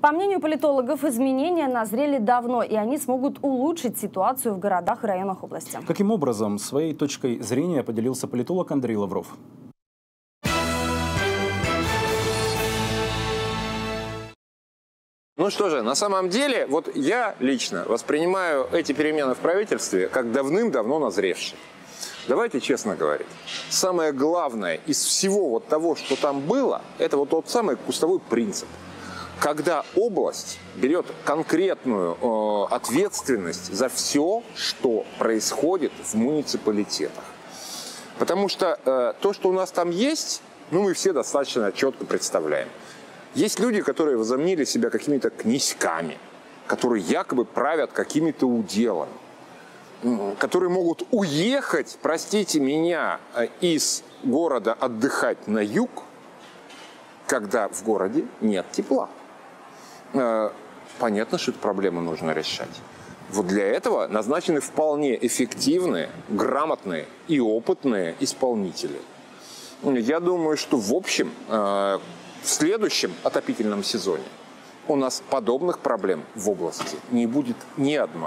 По мнению политологов, изменения назрели давно, и они смогут улучшить ситуацию в городах и районах области. Каким образом своей точкой зрения поделился политолог Андрей Лавров? Ну что же, на самом деле, вот я лично воспринимаю эти перемены в правительстве как давным-давно назревшие. Давайте честно говорить. Самое главное из всего вот того, что там было, это вот тот самый кустовой принцип. Когда область берет конкретную э, ответственность за все, что происходит в муниципалитетах. Потому что э, то, что у нас там есть, ну, мы все достаточно четко представляем. Есть люди, которые возомнили себя какими-то князьками, которые якобы правят какими-то уделами, которые могут уехать, простите меня, э, из города отдыхать на юг, когда в городе нет тепла. Э, понятно, что эту проблему нужно решать. Вот для этого назначены вполне эффективные, грамотные и опытные исполнители. Я думаю, что в общем э, в следующем отопительном сезоне у нас подобных проблем в области не будет ни одной.